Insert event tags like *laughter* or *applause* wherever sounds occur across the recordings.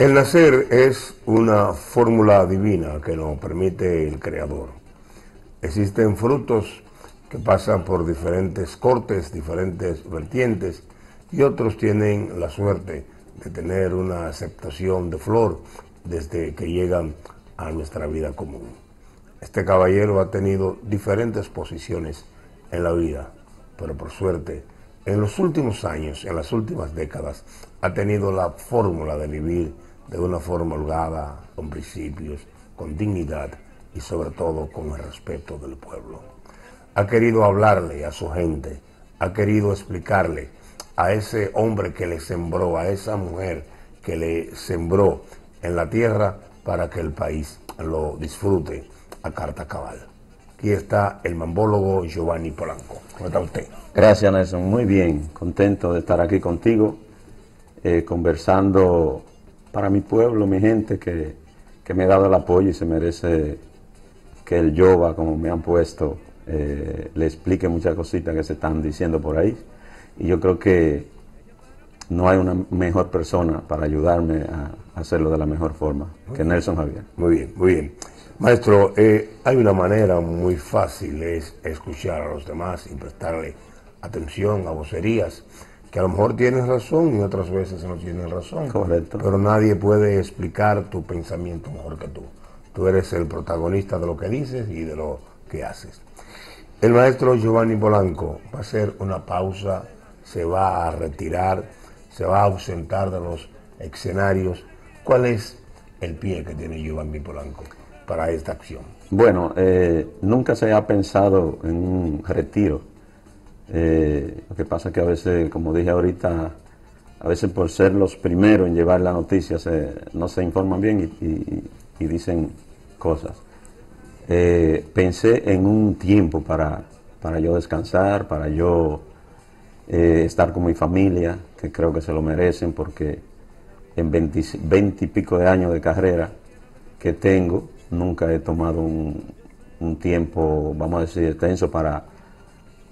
El nacer es una fórmula divina que nos permite el Creador. Existen frutos que pasan por diferentes cortes, diferentes vertientes, y otros tienen la suerte de tener una aceptación de flor desde que llegan a nuestra vida común. Este caballero ha tenido diferentes posiciones en la vida, pero por suerte, en los últimos años, en las últimas décadas, ha tenido la fórmula de vivir de una forma holgada, con principios, con dignidad y sobre todo con el respeto del pueblo. Ha querido hablarle a su gente, ha querido explicarle a ese hombre que le sembró, a esa mujer que le sembró en la tierra para que el país lo disfrute a carta cabal. Aquí está el mambólogo Giovanni Polanco. ¿Cómo está usted? Gracias, Nelson. Muy bien. Contento de estar aquí contigo, eh, conversando para mi pueblo, mi gente, que, que, me ha dado el apoyo y se merece que el Yoba, como me han puesto, eh, le explique muchas cositas que se están diciendo por ahí. Y yo creo que no hay una mejor persona para ayudarme a hacerlo de la mejor forma que Nelson Javier. Muy bien, muy bien. Maestro, eh, hay una manera muy fácil, es escuchar a los demás y prestarle atención a vocerías, que a lo mejor tienes razón y otras veces no tienes razón. Correcto. Pero nadie puede explicar tu pensamiento mejor que tú. Tú eres el protagonista de lo que dices y de lo que haces. El maestro Giovanni Polanco va a hacer una pausa se va a retirar, se va a ausentar de los escenarios. ¿Cuál es el pie que tiene Giovanni Polanco para esta acción? Bueno, eh, nunca se ha pensado en un retiro. Eh, lo que pasa es que a veces, como dije ahorita, a veces por ser los primeros en llevar la noticia no se informan bien y, dicen cosas. Eh, pensé en un tiempo para, para yo descansar, para yo eh, estar con mi familia, que creo que se lo merecen porque en 20, y pico de años de carrera que tengo, nunca he tomado un, tiempo, vamos a decir, extenso para,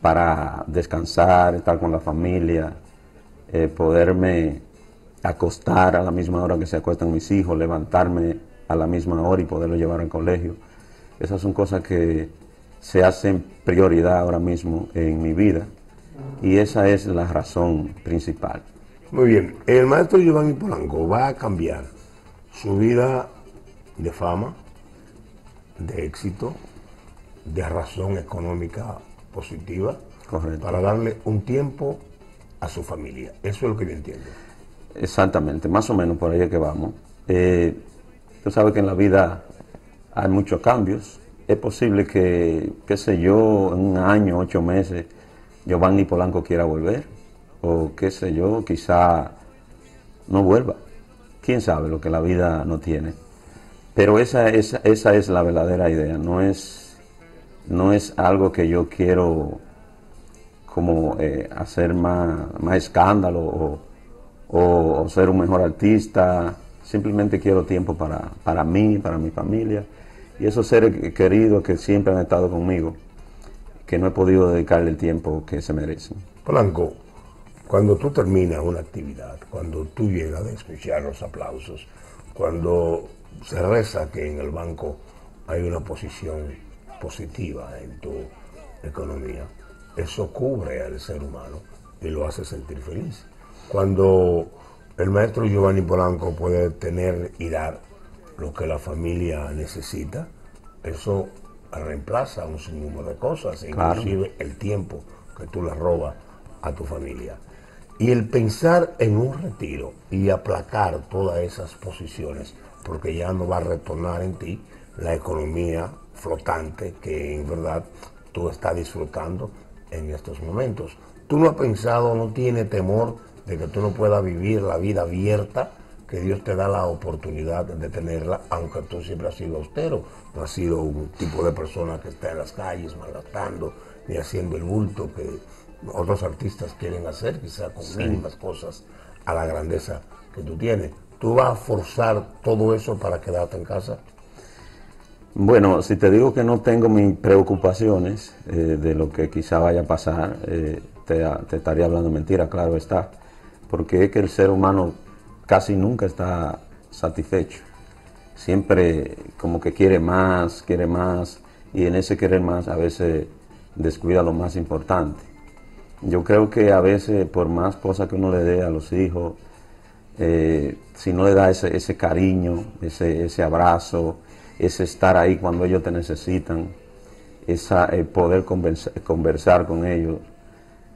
para descansar, estar con la familia, eh, poderme acostar a la misma hora que se acuestan mis hijos, levantarme a la misma hora y poderlo llevar al colegio. Esas son cosas que se hacen prioridad ahora mismo en mi vida y esa es la razón principal. Muy bien, el maestro Giovanni Polanco va a cambiar su vida de fama, de éxito, de razón económica positiva, para darle un tiempo a su familia. Eso es lo que yo entiendo. Exactamente, más o menos por ahí es que vamos. Eh, tú sabes que en la vida hay muchos cambios. Es posible que, qué sé yo, en un año, ocho meses, Giovanni Polanco quiera volver, o qué sé yo, quizá no vuelva. Quién sabe lo que la vida no tiene. Pero esa, esa, esa es la verdadera idea, no es, no es algo que yo quiero como eh, hacer más, más escándalo o, ser un mejor artista. Simplemente quiero tiempo para, para mí, para mi familia y esos seres queridos que siempre han estado conmigo que no he podido dedicarle el tiempo que se merecen. Polanco, cuando tú terminas una actividad, cuando tú llegas a escuchar los aplausos, cuando se reza que en el banco hay una posición positiva en tu economía, eso cubre al ser humano y lo hace sentir feliz. Cuando el maestro Giovanni Polanco puede tener y dar lo que la familia necesita, eso reemplaza un sinnúmero de cosas, inclusive el tiempo que tú le robas a tu familia. Y el pensar en un retiro y aplacar todas esas posiciones, porque ya no va a retornar en ti la economía flotante que en verdad tú estás disfrutando en estos momentos. Tú no has pensado, no tienes temor de que tú no puedas vivir la vida abierta que Dios te da la oportunidad de tenerla, aunque tú siempre has sido austero, no has sido un tipo de persona que está en las calles malgastando, ni haciendo el bulto que otros artistas quieren hacer, quizá con mínimas cosas, a la grandeza que tú tienes. ¿Tú vas a forzar todo eso para quedarte en casa? Bueno, si te digo que no tengo mis preocupaciones eh, de lo que quizá vaya a pasar, eh, te, estaría hablando mentira, claro está, porque es que el ser humano casi nunca está satisfecho. Siempre como que quiere más, quiere más, y en ese querer más a veces descuida lo más importante. Yo creo que a veces por más cosas que uno le dé a los hijos, eh, si no le da ese, cariño, ese, abrazo, ese estar ahí cuando ellos te necesitan, esa, el poder conversar, con ellos,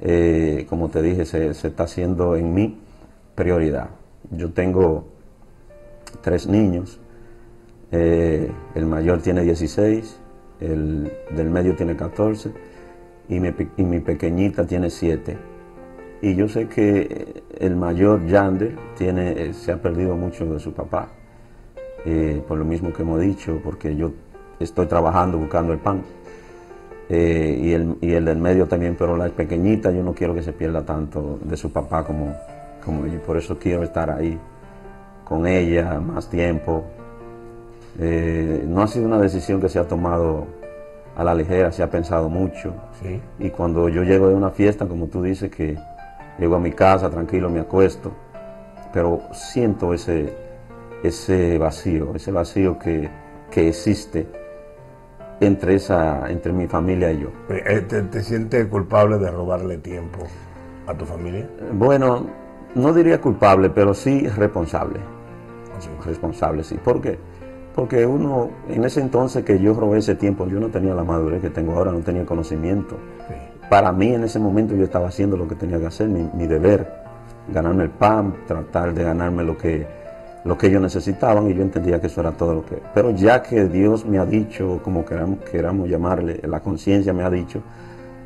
eh, como te dije, se, está haciendo en mí prioridad. Yo tengo tres niños, eh, el mayor tiene 16, el del medio tiene 14 y mi, y mi pequeñita tiene 7. Y yo sé que el mayor Yander tiene, se ha perdido mucho de su papá, eh, por lo mismo que hemos dicho, porque yo estoy trabajando buscando el pan. Eh, y, el, y el del medio también, pero la pequeñita yo no quiero que se pierda tanto de su papá como, como yo, por eso quiero estar ahí con ella más tiempo. Eh, no ha sido una decisión que se ha tomado a la ligera, se ha pensado mucho. Sí. Y cuando yo llego de una fiesta, como tú dices, que llego a mi casa tranquilo, me acuesto, pero siento ese, ese vacío, ese vacío que, que existe entre, esa, entre mi familia y yo. Eh, ¿Te, ¿Te, sientes culpable de robarle tiempo a tu familia? Bueno, no diría culpable, pero sí responsable. Sí. Responsable, sí. ¿Por qué? Porque uno, en ese entonces que yo robé ese tiempo, yo no tenía la madurez que tengo ahora, no tenía conocimiento. Sí. Para mí en ese momento yo estaba haciendo lo que tenía que hacer, mi, mi deber, ganarme el pan, tratar de ganarme lo que, lo que ellos necesitaban y yo entendía que eso era todo lo que... Pero ya que Dios me ha dicho, como queramos, queramos llamarle, la conciencia me ha dicho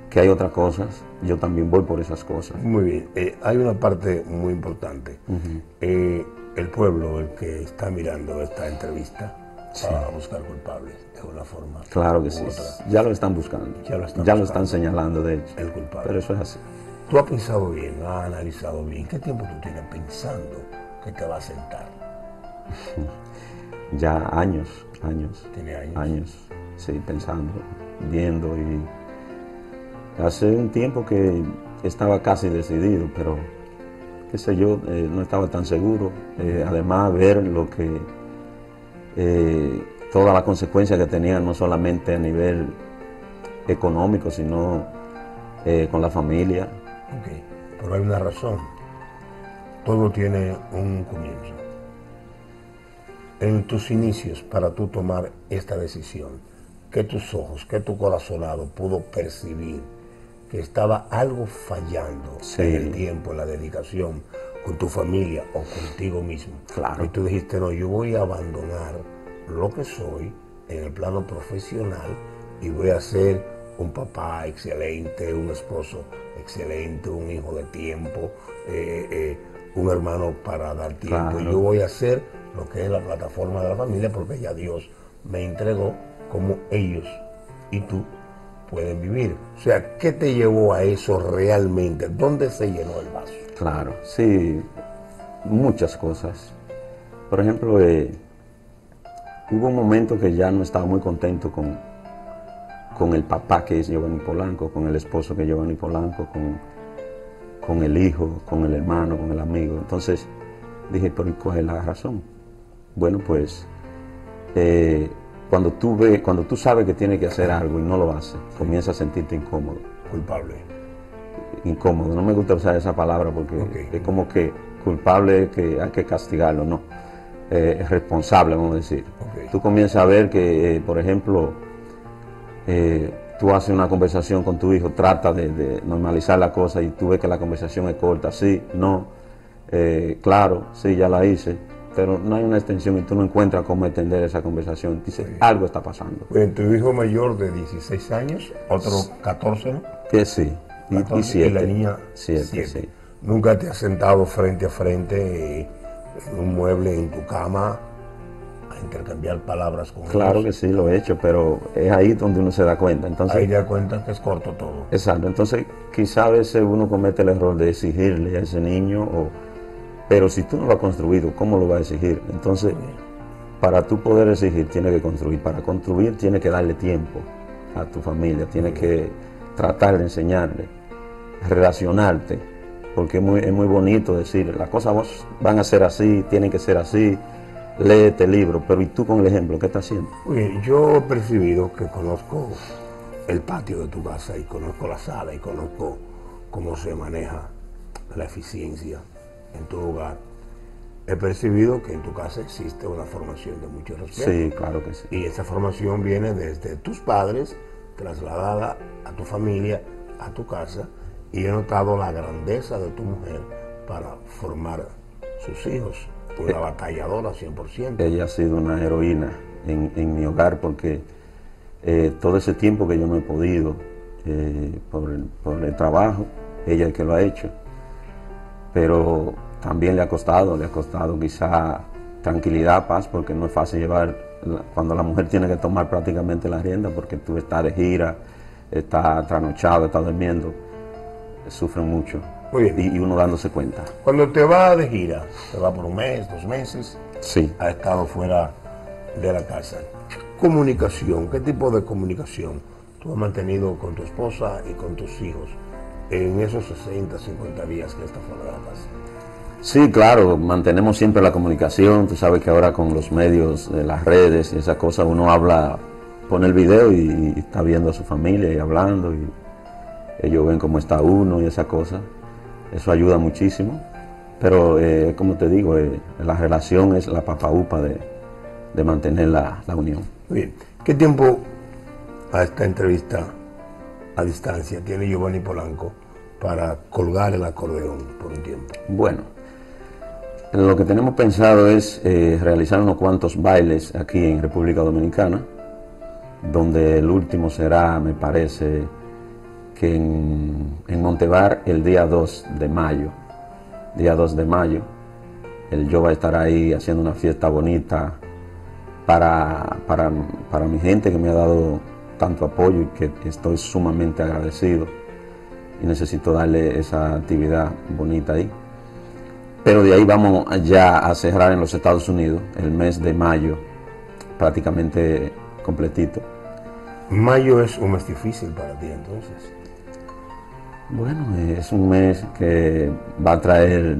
que hay otras cosas, yo también voy por esas cosas. Muy bien, eh, hay una parte muy importante. Uh -huh. eh, el pueblo, el que está mirando esta entrevista, sí. va a buscar culpables de una forma. Claro que sí, otra. ya lo están buscando, ya lo están, ya buscando. lo están señalando de hecho. El culpable. Pero eso es así. Tú has pensado bien, has analizado bien. ¿Qué tiempo tú tienes pensando que te va a sentar? *laughs* Ya años, años. ¿Tiene años? Años, sí, pensando, viendo y hace un tiempo que estaba casi decidido, pero qué sé yo, eh, no estaba tan seguro. Eh, además, ver lo que, eh, toda la consecuencia que tenía, no solamente a nivel económico, sino eh, con la familia. Ok, pero hay una razón. Todo tiene un comienzo. En tus inicios, para tú tomar esta decisión, que tus ojos, que tu corazonado pudo percibir que estaba algo fallando sí. en el tiempo, en la dedicación, con tu familia o contigo mismo. Claro. Y tú dijiste, no, yo voy a abandonar lo que soy en el plano profesional y voy a ser un papá excelente, un esposo excelente, un hijo de tiempo, eh, eh, un hermano para dar tiempo. Claro. Yo voy a hacer lo que es la plataforma de la familia porque ya Dios me entregó como ellos y tú pueden vivir. O sea, ¿qué te llevó a eso realmente? ¿Dónde se llenó el vaso? Claro, sí, muchas cosas. Por ejemplo, eh, hubo un momento que ya no estaba muy contento con, con el papá que es Giovanni Polanco, con el esposo que es Giovanni Polanco, con, con el hijo, con el hermano, con el amigo. Entonces dije, pero ¿cuál es la razón? Bueno, pues eh, cuando tú ves, cuando tú sabes que tienes que hacer algo y no lo haces, comienzas a sentirte incómodo. Culpable. Incómodo. No me gusta usar esa palabra porque okay. es como que culpable que hay que castigarlo, no. Eh, es responsable, vamos a decir. Okay. Tú comienzas a ver que, eh, por ejemplo, tú haces una conversación con tu hijo, trata de, de, normalizar la cosa y tú ves que la conversación es corta, sí, no, claro, sí, ya la hice, pero no hay una extensión y tú no encuentras cómo extender esa conversación. Dices, sí. algo está pasando. Bueno, tu hijo mayor de 16 años, otro 14, ¿no? Que sí, y, 14, y, siete. y la niña 7, 7. sí. Nunca te has sentado frente a frente eh, en un mueble en tu cama a intercambiar palabras con Claro ellos. que sí, lo he hecho, pero es ahí donde uno se da cuenta. Entonces, ahí te das cuenta que es corto todo. Exacto, entonces quizá a veces uno comete el error de exigirle a ese niño o pero si tú no lo has construido, ¿cómo lo vas a exigir? Entonces, para tú poder exigir, tienes que construir. Para construir, tienes que darle tiempo a tu familia, tienes que tratar de enseñarle, relacionarte, porque es muy, bonito decir, las cosas van a ser así, tienen que ser así, lee este libro, pero ¿y tú con el ejemplo qué estás haciendo? Oye, yo he percibido que conozco el patio de tu casa y conozco la sala y conozco cómo se maneja la eficiencia en tu hogar. He percibido que en tu casa existe una formación de mucho respeto. Sí, claro que sí. Y esa formación viene desde tus padres, trasladada a tu familia, a tu casa, y he notado la grandeza de tu mujer para formar sus hijos. Una Eh, batalladora 100%. Ella ha sido una heroína en, en mi hogar porque eh, todo ese tiempo que yo no he podido eh, por, el, por el trabajo, ella es el que lo ha hecho, pero también le ha costado, le ha costado quizá tranquilidad, paz, porque no es fácil llevar, cuando la mujer *laughs* tiene que tomar prácticamente la rienda, porque tú estás de gira, estás trasnochado, estás durmiendo, sufren mucho. Muy bien. Y, y uno dándose cuenta. Cuando te vas de gira, te va por un mes, dos meses, Sí. ha estado fuera de la casa. Comunicación, ¿qué tipo de comunicación tú has mantenido con tu esposa y con tus hijos en esos 60, 50 días que está fuera de la casa? Sí, claro, mantenemos siempre la comunicación. Tú sabes que ahora con los medios, de las redes y esas cosas, uno habla, pone el video y, y está viendo a su familia y hablando y ellos ven cómo está uno y esa cosa. Eso ayuda muchísimo. Pero, eh, como te digo, eh, la relación es la papaupa de, de mantener la, la unión. Muy bien. ¿Qué tiempo a esta entrevista a distancia tiene Giovanni Polanco para colgar el acordeón por un tiempo? Bueno, lo que tenemos pensado es eh, realizar unos cuantos bailes aquí en República Dominicana, donde el último será, me parece, que en, en el día 2 de mayo. Día 2 de mayo, el yo va a estar ahí haciendo una fiesta bonita para, para, para mi gente que me ha dado tanto apoyo y que estoy sumamente agradecido y necesito darle esa actividad bonita ahí. Pero de ahí vamos ya a cerrar en los Estados Unidos el mes de mayo, prácticamente completito. Mayo es un mes difícil para ti entonces. Bueno, es un mes que va a traer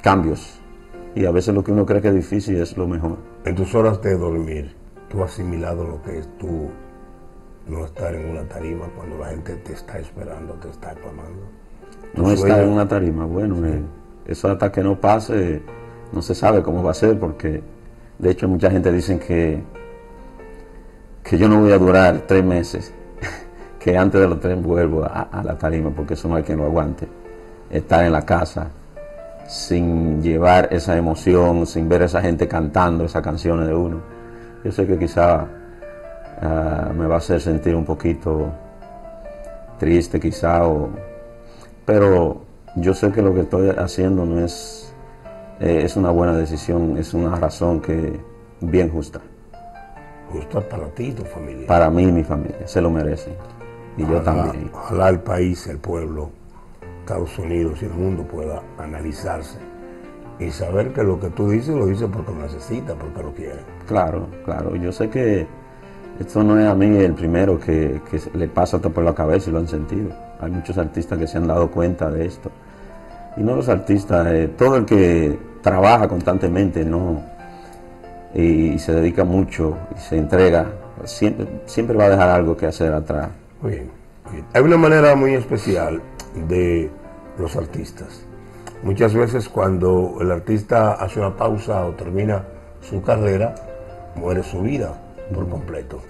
cambios y a veces lo que uno cree que es difícil es lo mejor. En tus horas de dormir, ¿tú has asimilado lo que es tú no estar en una tarima cuando la gente te está esperando, te está aclamando? No estar en una tarima, bueno, eh, eso hasta que no pase no se sabe cómo va a ser porque de hecho mucha gente dice que, que yo no voy a durar tres meses, *laughs* que antes de los tres vuelvo a, la tarima porque eso no hay quien lo aguante. Estar en la casa sin llevar esa emoción, sin ver a esa gente cantando esas canciones de uno. Yo sé que quizá ah, me va a hacer sentir un poquito triste quizá o pero yo sé que lo que estoy haciendo no es, eh, es una buena decisión, es una razón que bien justa. Justo para ti y tu familia. Para mí y mi familia, se lo merecen. Y yo también. Ojalá el país, el pueblo, Estados Unidos y el mundo pueda analizarse y saber que lo que tú dices lo dices porque lo necesita, porque lo quiere. Claro, claro. Yo sé que esto no es a mí el primero que, le pasa esto por la cabeza y lo han sentido. Hay muchos artistas que se han dado cuenta de esto. Y no los artistas, eh, todo el que trabaja constantemente no y, se dedica mucho y se entrega, siempre, siempre va a dejar algo que hacer atrás. Hay una manera muy especial de los artistas. Muchas veces cuando el artista hace una pausa o termina su carrera, muere su vida por completo.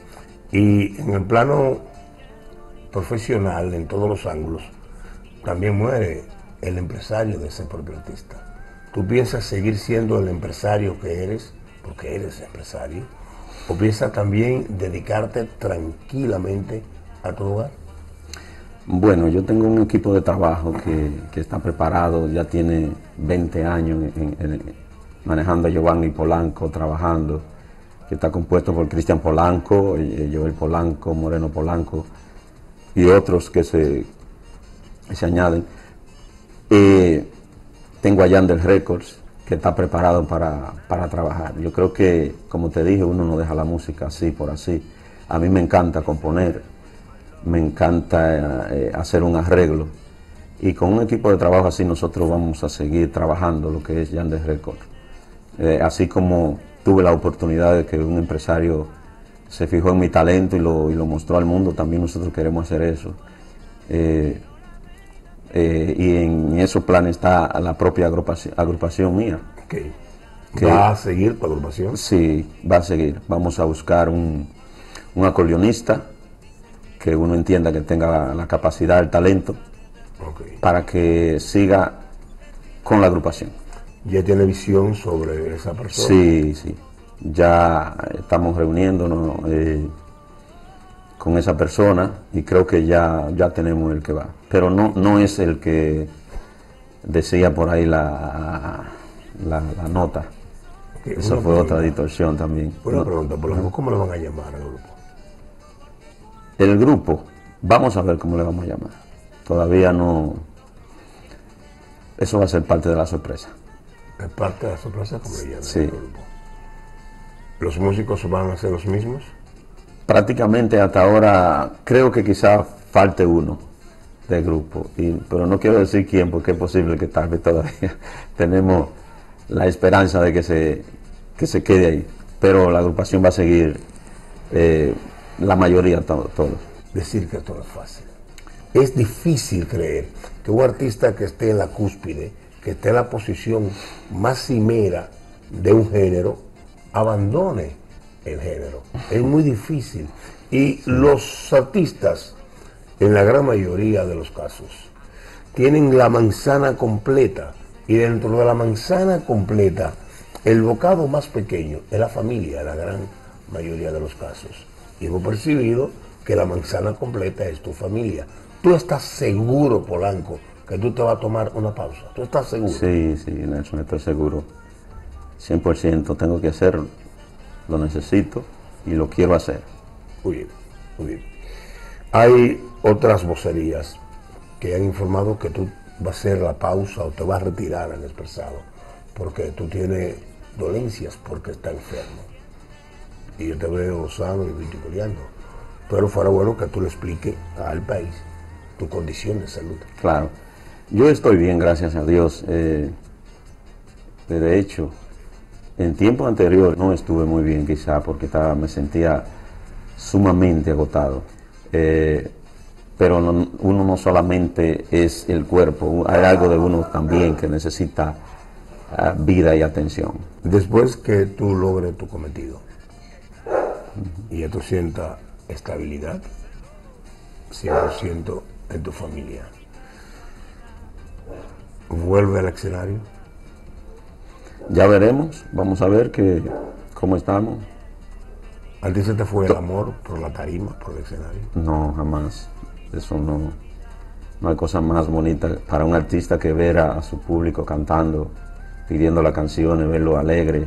Y en el plano profesional, en todos los ángulos, también muere el empresario de ese propio artista. ¿Tú piensas seguir siendo el empresario que eres, porque eres empresario? ¿O piensas también dedicarte tranquilamente a tu hogar? Bueno, yo tengo un equipo de trabajo que, está preparado, ya tiene 20 años manejando a Giovanni Polanco, trabajando, que está compuesto por Cristian Polanco, eh, Joel Polanco, Moreno Polanco y otros que se, que se añaden. Eh, tengo a Yandel Records, que está preparado para, para trabajar. Yo creo que, como te dije, uno no deja la música así por así. A mí me encanta componer, me encanta eh, hacer un arreglo. Y con un equipo de trabajo así nosotros vamos a seguir trabajando lo que es Yandel Records. Eh, así como tuve la oportunidad de que un empresario se fijó en mi talento y lo, y lo mostró al mundo, también nosotros queremos hacer eso. Eh, eh, y en esos planes está la propia agrupación, agrupación mía. Okay. ¿Va a seguir tu agrupación? Sí, va a seguir. Vamos a buscar un, un acordeonista que uno entienda que tenga la capacidad, el talento, Okay. para que siga con la agrupación. ¿Ya tiene visión sobre esa persona? Sí, sí. Ya estamos reuniéndonos eh, con esa persona y creo que ya, ya tenemos el que va. Pero no, no es el que decía por ahí la, la, la nota. Eso fue otra distorsión también. Una No, pregunta, por ejemplo, ¿cómo le van a llamar al grupo? El grupo, vamos a ver cómo le vamos a llamar. Todavía no. Eso va a ser parte de la sorpresa. Es parte de la sorpresa, como le llaman Sí. al grupo. ¿Los músicos van a ser los mismos? Prácticamente hasta ahora creo que quizá falte uno del grupo, pero no quiero decir quién porque es posible que tal vez todavía *laughs* tenemos la esperanza de que se, que se quede ahí. Pero la agrupación va a seguir eh, la mayoría, to- todos. Decir que esto no es fácil. Es difícil creer que un artista que esté en la cúspide, que esté en la posición más cimera de un género, abandone el género. Es muy difícil. Y los artistas, en la gran mayoría de los casos, tienen la manzana completa. Y dentro de la manzana completa, el bocado más pequeño es la familia, en la gran mayoría de los casos. Y hemos percibido que la manzana completa es tu familia. Tú estás seguro, Polanco, que tú te vas a tomar una pausa. Tú estás seguro. Sí, sí, Nelson, estoy seguro. 100% tengo que hacerlo. Lo necesito y lo quiero hacer. Muy bien, muy bien. Hay otras vocerías que han informado que tú vas a hacer la pausa o te vas a retirar al expresado porque tú tienes dolencias, porque estás enfermo. Y yo te veo sano y viticoleando. Pero fuera bueno que tú le expliques al país tu condición de salud. Claro. Yo estoy bien, gracias a Dios. Eh, de hecho, en tiempo anterior no estuve muy bien, quizá porque estaba, me sentía sumamente agotado. Eh, pero no- uno no solamente es el cuerpo, hay algo de uno también que necesita ah, vida y atención. Después que tú logres tu cometido y ya tú sientas estabilidad, 100% en tu familia, vuelve al escenario. Ya veremos, vamos a ver que, cómo estamos. ¿A ti se te fue el amor por la tarima, por el escenario? No, jamás. Eso no. No hay cosa más bonita para un artista que ver a, a su público cantando, pidiendo las canciones, verlo alegre.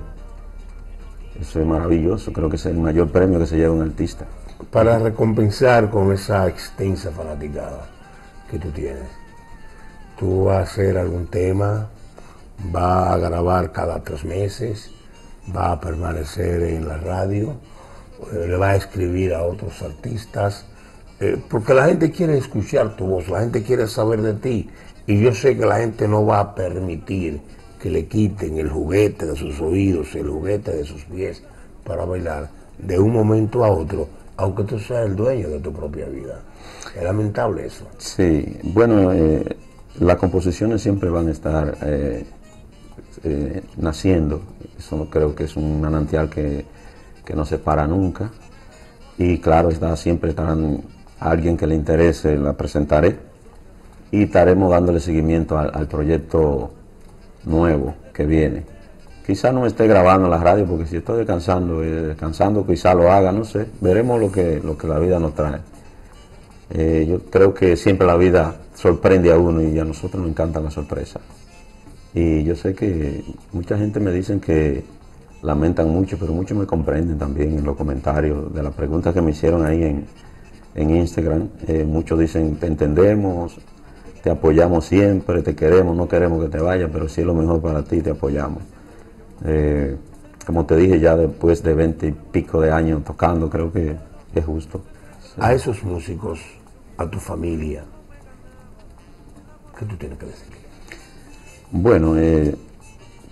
Eso es maravilloso. Creo que es el mayor premio que se lleva un artista. Para recompensar con esa extensa fanaticada que tú tienes, tú vas a hacer algún tema, vas a grabar cada tres meses, vas a permanecer en la radio, eh, le vas a escribir a otros artistas, eh, porque la gente quiere escuchar tu voz, la gente quiere saber de ti, y yo sé que la gente no va a permitir que le quiten el juguete de sus oídos, el juguete de sus pies para bailar de un momento a otro, aunque tú seas el dueño de tu propia vida. Es lamentable eso. Sí, bueno, eh, las composiciones siempre van a estar eh, naciendo. Eso creo que es un manantial que, que no se para nunca. Y claro, está siempre tan alguien que le interese, la presentaré. Y estaremos dándole seguimiento al, proyecto nuevo que viene. Quizá no esté grabando la radio porque si estoy descansando, eh, descansando quizá lo haga, no sé. Veremos lo que, lo que la vida nos trae. Eh, yo creo que siempre la vida sorprende a uno y a nosotros nos encanta la sorpresa. Y yo sé que mucha gente me dicen que lamentan mucho, pero muchos me comprenden también en los comentarios de las preguntas que me hicieron ahí en, en Instagram. Eh, muchos dicen, te entendemos, te apoyamos siempre, te queremos, no queremos que te vayas, pero si es lo mejor para ti, te apoyamos. Eh, como te dije, ya después de 20 y pico de años tocando, creo que es justo. A esos músicos, a tu familia, ¿qué tú tienes que decir? Bueno, eh,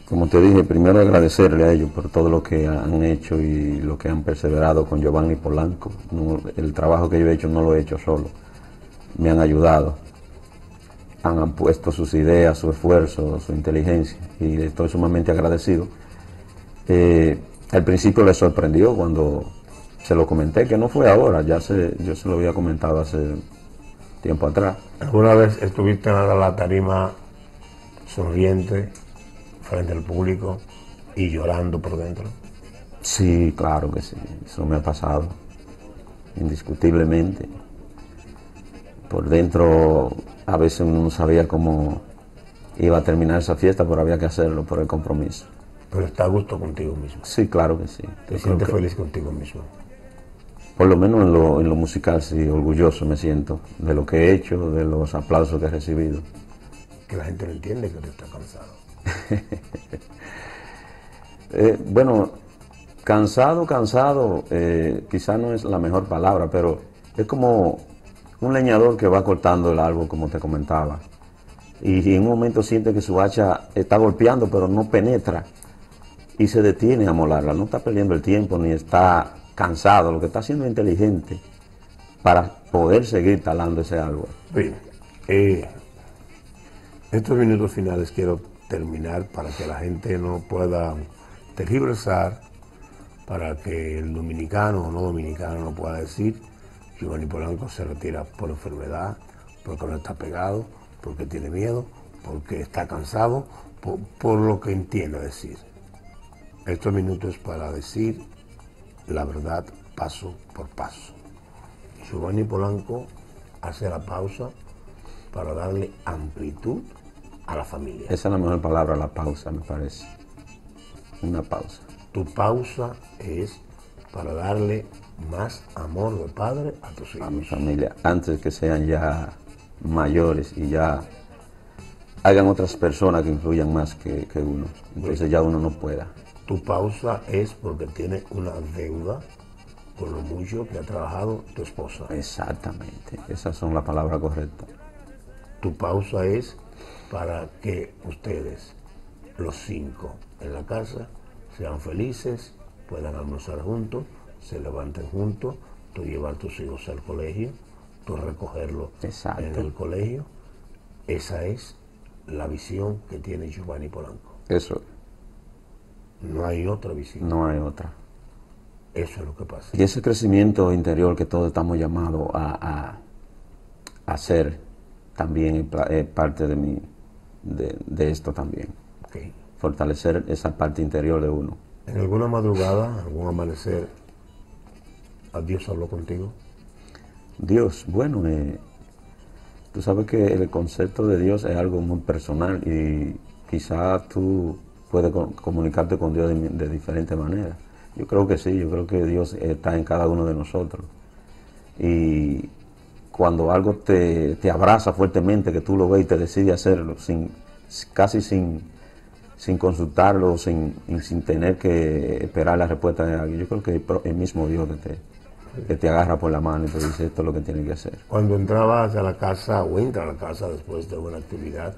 Como te dije, primero agradecerle a ellos por todo lo que han hecho y lo que han perseverado con Giovanni Polanco. el trabajo que yo he hecho no lo he hecho solo, me han ayudado, han puesto sus ideas, su esfuerzo, su inteligencia y estoy sumamente agradecido. Eh, al principio les sorprendió cuando se lo comenté, que no fue ahora, ya se, yo se lo había comentado hace tiempo atrás. ¿Alguna vez estuviste en la tarima sonriente frente al público y llorando por dentro? Sí, claro que sí, eso me ha pasado, indiscutiblemente. Por dentro a veces uno no sabía cómo iba a terminar esa fiesta, pero había que hacerlo por el compromiso. Pero está a gusto contigo mismo. Sí, claro que sí. Te sientes feliz contigo mismo por lo menos en lo, en lo musical, sí, orgulloso me siento de lo que he hecho, de los aplausos que he recibido. Que la gente no entiende que usted está cansado. *laughs* eh, bueno, cansado, cansado, eh, quizá no es la mejor palabra, pero es como un leñador que va cortando el árbol, como te comentaba. Y, y en un momento siente que su hacha está golpeando, pero no penetra. Y se detiene a molarla. No está perdiendo el tiempo ni está cansado, lo que está haciendo inteligente para poder seguir talando ese árbol. Bien, eh, estos minutos finales quiero terminar para que la gente no pueda tergiversar, para que el dominicano o no dominicano no pueda decir Giovanni Polanco se retira por enfermedad, porque no está pegado, porque tiene miedo, porque está cansado, por, por lo que entiendo decir. Estos minutos para decir la verdad paso por paso. Giovanni Polanco hace la pausa para darle amplitud a la familia. Esa es la mejor palabra, la pausa, me parece. Una pausa. Tu pausa es para darle más amor de padre a tus hijos. A mi familia, antes que sean ya mayores y ya hagan otras personas que influyan más que, uno. Entonces ya uno no pueda. Tu pausa es porque tiene una deuda con lo mucho que ha trabajado tu esposa. Exactamente, esas son las palabras correctas. Tu pausa es para que ustedes, los cinco en la casa, sean felices, puedan almorzar juntos, se levanten juntos, tú llevar a tus hijos al colegio, tú recogerlos en el colegio. Esa es la visión que tiene Giovanni Polanco. Eso no hay otra visión. No hay otra. Eso es lo que pasa. Y ese crecimiento interior que todos estamos llamados a, hacer también es parte de, mi, de, esto también. Fortalecer esa parte interior de uno. ¿En alguna madrugada, algún amanecer, Dios habló contigo? Dios, bueno, eh, tú sabes que el concepto de Dios es algo muy personal y quizá tú puede comunicarte con Dios de, diferentes maneras. Yo creo que sí, yo creo que Dios está en cada uno de nosotros. Y cuando algo te, abraza fuertemente, que tú lo ves y te decides hacerlo, sin, casi sin, sin consultarlo, sin, sin tener que esperar la respuesta de alguien, yo creo que el mismo Dios que te, te agarra por la mano y te dice esto es lo que tienes que hacer. Cuando entrabas a la casa o entra a la casa después de una actividad,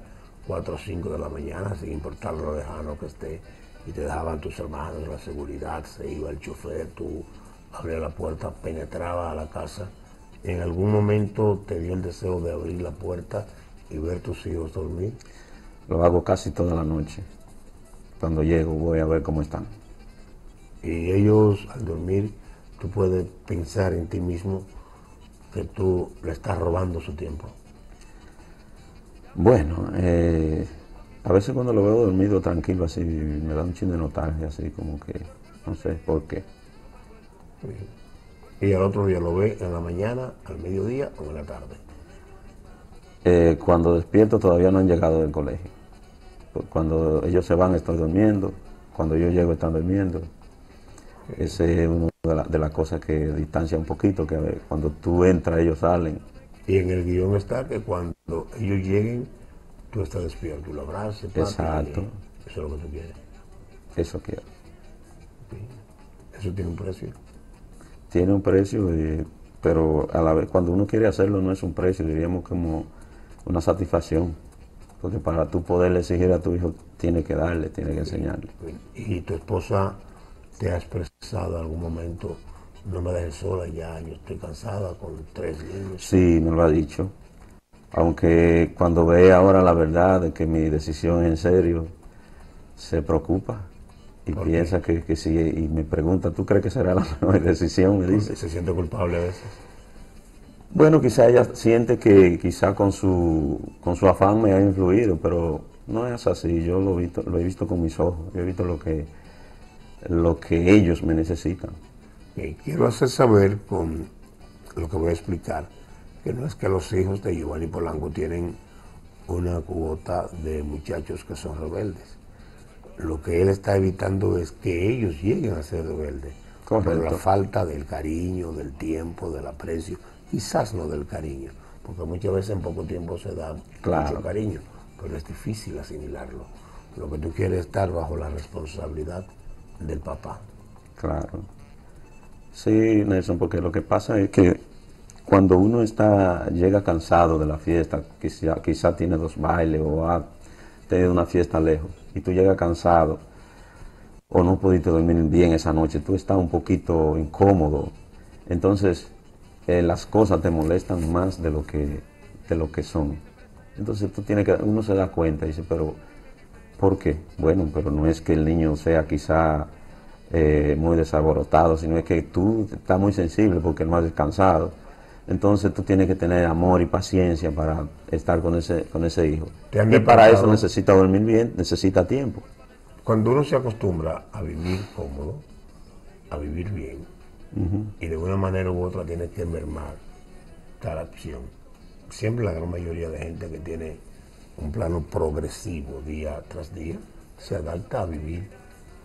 4 o 5 de la mañana, sin importar lo lejano que esté, y te dejaban tus hermanos, la seguridad, se iba el chofer, tú abrías la puerta, penetraba a la casa. ¿En algún momento te dio el deseo de abrir la puerta y ver tus hijos dormir? Lo hago casi toda la noche. Cuando llego voy a ver cómo están. Y ellos al dormir, tú puedes pensar en ti mismo que tú le estás robando su tiempo. Bueno, eh, a veces cuando lo veo dormido tranquilo así, me da un chin de nostalgia, así como que no sé por qué. ¿Y el otro día lo ve en la mañana, al mediodía o en la tarde? Eh, cuando despierto todavía no han llegado del colegio. Cuando ellos se van estoy durmiendo, cuando yo llego están durmiendo. Ese es una de, las cosas que distancia un poquito, que cuando tú entras ellos salen y en el guion está que cuando ellos lleguen, tú estás despierto, lo abrazas. Exacto. Eso es lo que tú quieres. Eso quiero. Eso tiene un precio. Tiene un precio, pero a la vez, cuando uno quiere hacerlo, no es un precio, diríamos como una satisfacción. Porque para tú poder exigir a tu hijo, tiene que darle, tiene que enseñarle. ¿Y tu esposa te ha expresado en algún momento, no me dejes sola ya, yo estoy cansada con tres niños? Sí, me lo ha dicho. Aunque cuando ve ahora la verdad de que mi decisión es en serio, se preocupa y piensa que, que sí, y me pregunta, ¿tú crees que será la *laughs* mejor decisión? Me dice. ¿Se siente culpable a veces? Bueno, quizá ella siente que quizá con su, con su afán me ha influido, pero no es así. Yo lo he visto, lo he visto con mis ojos. Yo he visto lo que, lo que ellos me necesitan. Y quiero hacer saber con lo que voy a explicar, que no es que los hijos de Giovanni Polanco tienen una cuota de muchachos que son rebeldes. Lo que él está evitando es que ellos lleguen a ser rebeldes. Por la falta del cariño, del tiempo, del aprecio quizás no del cariño, porque muchas veces en poco tiempo se da mucho cariño, pero es difícil asimilarlo. Lo que tú quieres es estar bajo la responsabilidad del papá. Claro. Sí, Nelson, porque lo que pasa es que cuando uno está llega cansado de la fiesta, quizá, quizá tiene dos bailes o ha tenido una fiesta lejos, y tú llegas cansado o no pudiste dormir bien esa noche, tú estás un poquito incómodo. Entonces, las cosas te molestan más de lo que, de lo que son. Entonces tú tienes que, uno se da cuenta y dice, pero ¿por qué? Bueno, pero no es que el niño sea quizá eh, muy desaborotado, sino es que tú estás muy sensible porque no has descansado. Entonces tú tienes que tener amor y paciencia para estar con ese, con ese hijo. Y para eso necesita dormir bien, necesita tiempo. Cuando uno se acostumbra a vivir cómodo, a vivir bien, y de una manera u otra tiene que mermar tal acción. Siempre la gran mayoría de gente que tiene un plano progresivo día tras día se adapta a vivir,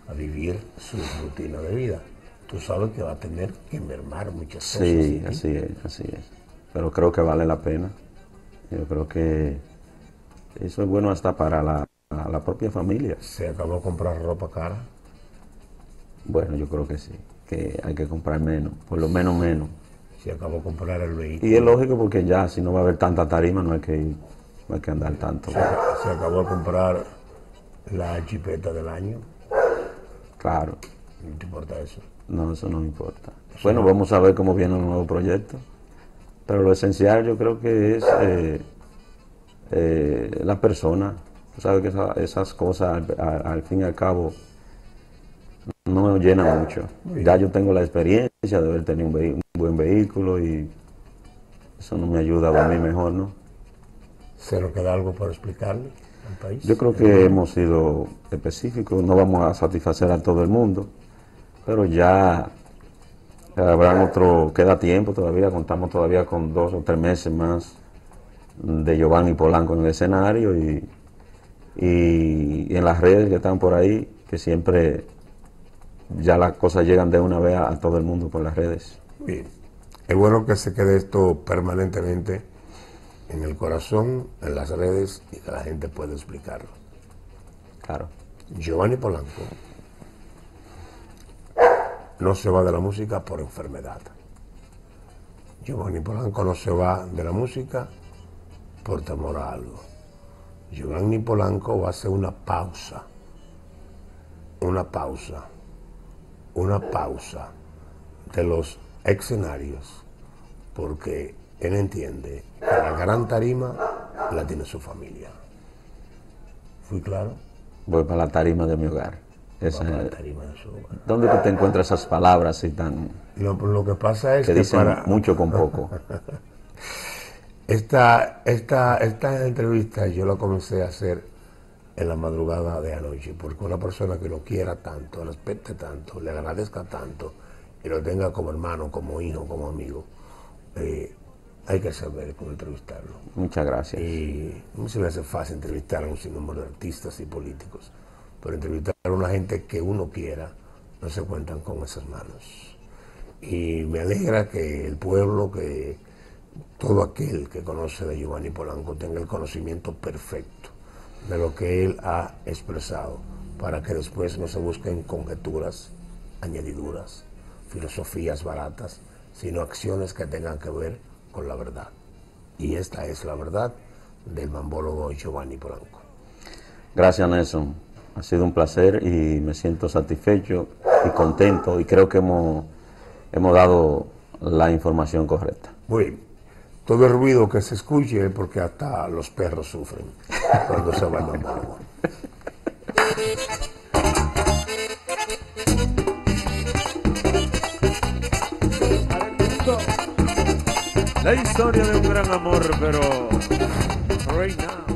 a vivir su rutina de vida. Tú sabes que va a tener que mermar muchas cosas. Sí, así es, así es. Pero creo que vale la pena. Yo creo que eso es bueno hasta para la, la propia familia. ¿Se acabó de comprar ropa cara? Bueno, yo creo que sí que hay que comprar menos, por lo menos menos. Si acabo de comprar el vehículo. Y es lógico porque ya, si no va a haber tanta tarima, no hay que ir, no hay que andar tanto. Se, acabó de comprar la chipeta del año. Claro. ¿No te importa eso? No, eso no me importa. bueno, vamos a ver cómo viene el nuevo proyecto. Pero lo esencial yo creo que es eh, eh, la persona. Tú sabes que esas cosas al fin y al cabo no me llena mucho. Ya yo tengo la experiencia de haber tenido un, buen vehículo y eso no me ayuda a dormir mejor, ¿no? ¿Se nos queda algo por explicarle al país? Yo creo que hemos sido específicos, no vamos a satisfacer a todo el mundo, pero ya habrá otro, queda tiempo todavía, contamos todavía con dos o tres meses más de Giovanni Polanco en el escenario y, y en las redes que están por ahí, que siempre ya las cosas llegan de una vez a, todo el mundo por las redes. Bien. Es bueno que se quede esto permanentemente en el corazón, en las redes y que la gente pueda explicarlo. Claro. Giovanni Polanco no se va de la música por enfermedad. Giovanni Polanco no se va de la música por temor a algo. Giovanni Polanco va a hacer una pausa, una pausa una pausa de los escenarios porque él entiende que la gran tarima la tiene su familia. ¿Fui claro? Voy para la tarima de mi hogar. Esa. ¿Dónde te encuentras esas palabras y tan... Lo, que pasa es que, dicen mucho con *laughs* poco. esta, esta, esta entrevista yo la comencé a hacer en la madrugada de anoche, porque una persona que lo quiera tanto, respete tanto, le agradezca tanto y lo tenga como hermano, como hijo, como amigo, eh, hay que saber cómo entrevistarlo. Muchas gracias. Y no se me hace fácil entrevistar a un sinnúmero de artistas y políticos, pero entrevistar a una gente que uno quiera, no se cuentan con esas manos. Y me alegra que el pueblo, que todo aquel que conoce de Giovanni Polanco tenga el conocimiento perfecto de lo que él ha expresado, para que después no se busquen conjeturas, añadiduras, filosofías baratas, sino acciones que tengan que ver con la verdad. Y esta es la verdad del mambólogo Giovanni Polanco. Gracias Nelson, ha sido un placer y me siento satisfecho y contento y creo que hemos, hemos dado la información correcta. Muy bien. Todo el ruido que se escuche porque hasta los perros sufren cuando se va el mambólogo. La historia de un gran amor, pero right now.